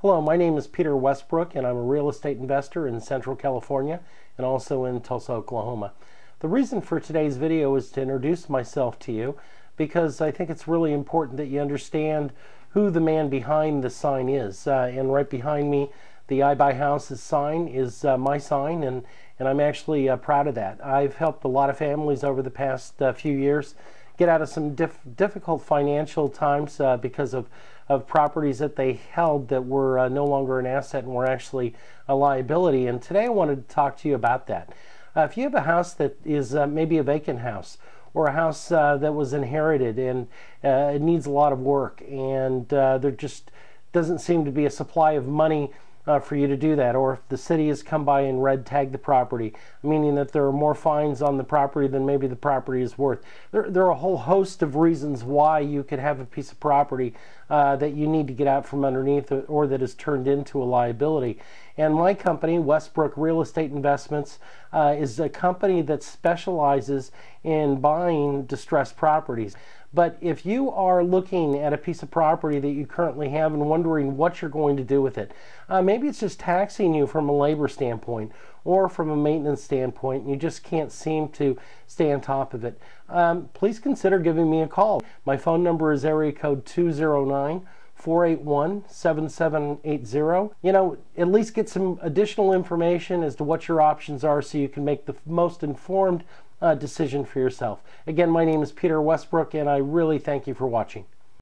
Hello, my name is Peter Westbrook, and I'm a real estate investor in Central California and also in Tulsa, Oklahoma. The reason for today's video is to introduce myself to you because I think it's really important that you understand who the man behind the sign is. Uh, and right behind me, the I Buy Houses sign is uh, my sign, and, and I'm actually uh, proud of that. I've helped a lot of families over the past uh, few years get out of some diff difficult financial times uh, because of, of properties that they held that were uh, no longer an asset and were actually a liability. And today I wanted to talk to you about that. Uh, if you have a house that is uh, maybe a vacant house or a house uh, that was inherited and uh, it needs a lot of work and there just doesn't seem to be a supply of money uh, for you to do that. Or if the city has come by and red tagged the property, meaning that there are more fines on the property than maybe the property is worth. There, there are a whole host of reasons why you could have a piece of property uh, that you need to get out from underneath or that is turned into a liability. And my company, Westbrook Real Estate Investments, uh, is a company that specializes in buying distressed properties. But if you are looking at a piece of property that you currently have and wondering what you're going to do with it, uh, maybe it's just taxing you from a labor standpoint or from a maintenance standpoint, and you just can't seem to stay on top of it, um, please consider giving me a call. My phone number is area code 209 481 7780. You know, at least get some additional information as to what your options are so you can make the most informed uh, decision for yourself. Again, my name is Peter Westbrook, and I really thank you for watching.